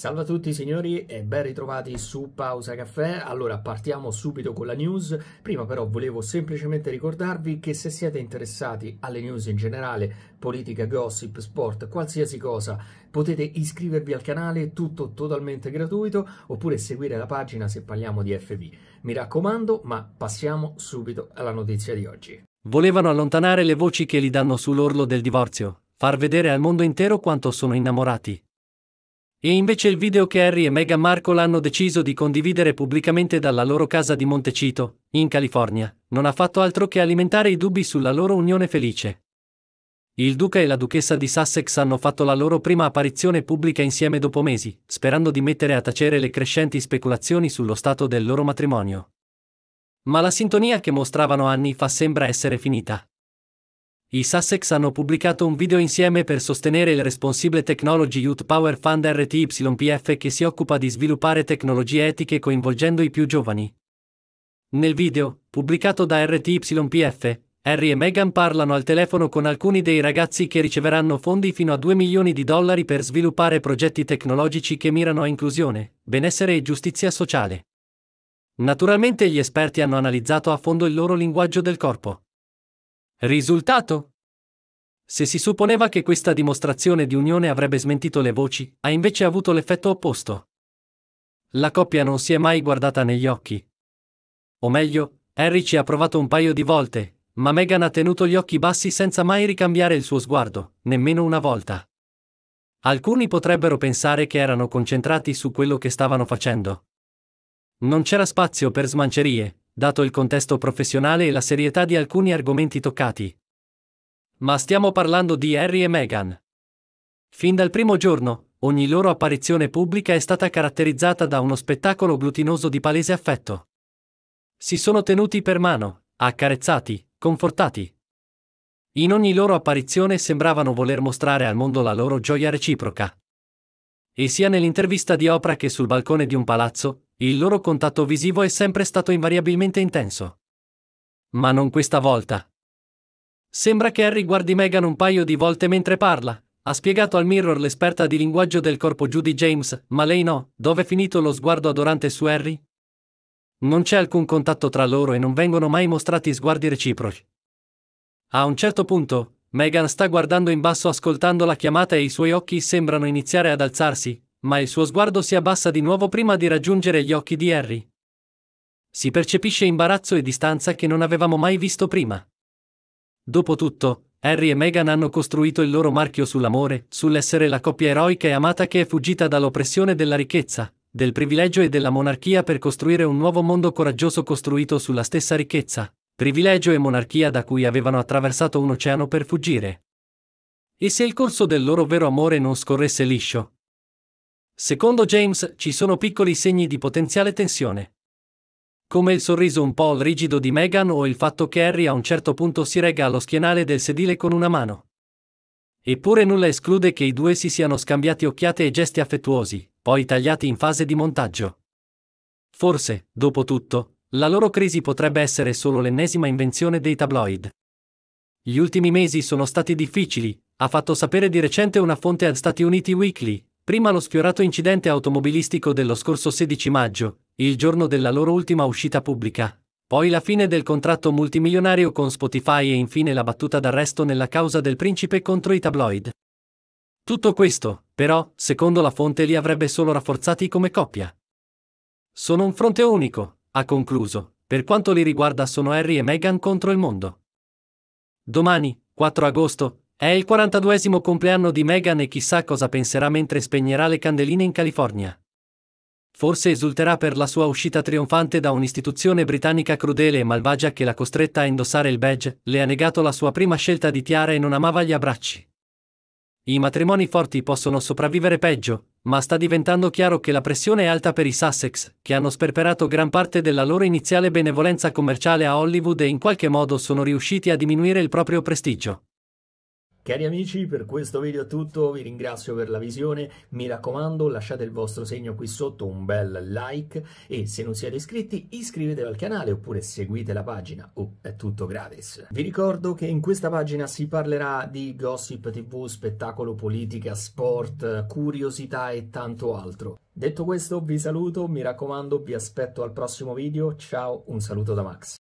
Salve a tutti signori e ben ritrovati su Pausa Caffè. Allora partiamo subito con la news. Prima però volevo semplicemente ricordarvi che se siete interessati alle news in generale, politica, gossip, sport, qualsiasi cosa, potete iscrivervi al canale, tutto totalmente gratuito, oppure seguire la pagina se parliamo di FB. Mi raccomando, ma passiamo subito alla notizia di oggi. Volevano allontanare le voci che li danno sull'orlo del divorzio, far vedere al mondo intero quanto sono innamorati. E invece il video che Harry e Meghan Markle hanno deciso di condividere pubblicamente dalla loro casa di Montecito, in California, non ha fatto altro che alimentare i dubbi sulla loro unione felice. Il duca e la duchessa di Sussex hanno fatto la loro prima apparizione pubblica insieme dopo mesi, sperando di mettere a tacere le crescenti speculazioni sullo stato del loro matrimonio. Ma la sintonia che mostravano anni fa sembra essere finita. I Sussex hanno pubblicato un video insieme per sostenere il Responsible Technology Youth Power Fund RTYPF che si occupa di sviluppare tecnologie etiche coinvolgendo i più giovani. Nel video, pubblicato da RTYPF, Harry e Meghan parlano al telefono con alcuni dei ragazzi che riceveranno fondi fino a 2 milioni di dollari per sviluppare progetti tecnologici che mirano a inclusione, benessere e giustizia sociale. Naturalmente gli esperti hanno analizzato a fondo il loro linguaggio del corpo. Risultato? Se si supponeva che questa dimostrazione di unione avrebbe smentito le voci, ha invece avuto l'effetto opposto. La coppia non si è mai guardata negli occhi. O meglio, Harry ci ha provato un paio di volte, ma Meghan ha tenuto gli occhi bassi senza mai ricambiare il suo sguardo, nemmeno una volta. Alcuni potrebbero pensare che erano concentrati su quello che stavano facendo. Non c'era spazio per smancerie, dato il contesto professionale e la serietà di alcuni argomenti toccati. Ma stiamo parlando di Harry e Meghan. Fin dal primo giorno, ogni loro apparizione pubblica è stata caratterizzata da uno spettacolo glutinoso di palese affetto. Si sono tenuti per mano, accarezzati, confortati. In ogni loro apparizione sembravano voler mostrare al mondo la loro gioia reciproca. E sia nell'intervista di Oprah che sul balcone di un palazzo, il loro contatto visivo è sempre stato invariabilmente intenso. Ma non questa volta. Sembra che Harry guardi Meghan un paio di volte mentre parla, ha spiegato al Mirror l'esperta di linguaggio del corpo Judy James, ma lei no, dove è finito lo sguardo adorante su Harry? Non c'è alcun contatto tra loro e non vengono mai mostrati sguardi reciproci. A un certo punto, Meghan sta guardando in basso ascoltando la chiamata e i suoi occhi sembrano iniziare ad alzarsi, ma il suo sguardo si abbassa di nuovo prima di raggiungere gli occhi di Harry. Si percepisce imbarazzo e distanza che non avevamo mai visto prima. Dopotutto, Harry e Meghan hanno costruito il loro marchio sull'amore, sull'essere la coppia eroica e amata che è fuggita dall'oppressione della ricchezza, del privilegio e della monarchia per costruire un nuovo mondo coraggioso costruito sulla stessa ricchezza, privilegio e monarchia da cui avevano attraversato un oceano per fuggire. E se il corso del loro vero amore non scorresse liscio, Secondo James, ci sono piccoli segni di potenziale tensione. Come il sorriso un po' rigido di Meghan o il fatto che Harry a un certo punto si rega allo schienale del sedile con una mano. Eppure nulla esclude che i due si siano scambiati occhiate e gesti affettuosi, poi tagliati in fase di montaggio. Forse, dopo tutto, la loro crisi potrebbe essere solo l'ennesima invenzione dei tabloid. Gli ultimi mesi sono stati difficili, ha fatto sapere di recente una fonte ad Stati Uniti Weekly, Prima lo sfiorato incidente automobilistico dello scorso 16 maggio, il giorno della loro ultima uscita pubblica. Poi la fine del contratto multimilionario con Spotify e infine la battuta d'arresto nella causa del principe contro i tabloid. Tutto questo, però, secondo la fonte li avrebbe solo rafforzati come coppia. Sono un fronte unico, ha concluso, per quanto li riguarda sono Harry e Meghan contro il mondo. Domani, 4 agosto, è il 42esimo compleanno di Meghan e chissà cosa penserà mentre spegnerà le candeline in California. Forse esulterà per la sua uscita trionfante da un'istituzione britannica crudele e malvagia che l'ha costretta a indossare il badge, le ha negato la sua prima scelta di tiara e non amava gli abbracci. I matrimoni forti possono sopravvivere peggio, ma sta diventando chiaro che la pressione è alta per i Sussex, che hanno sperperato gran parte della loro iniziale benevolenza commerciale a Hollywood e in qualche modo sono riusciti a diminuire il proprio prestigio. Cari amici, per questo video è tutto, vi ringrazio per la visione, mi raccomando lasciate il vostro segno qui sotto, un bel like e se non siete iscritti iscrivetevi al canale oppure seguite la pagina, oh, è tutto gratis. Vi ricordo che in questa pagina si parlerà di gossip tv, spettacolo, politica, sport, curiosità e tanto altro. Detto questo vi saluto, mi raccomando vi aspetto al prossimo video, ciao, un saluto da Max.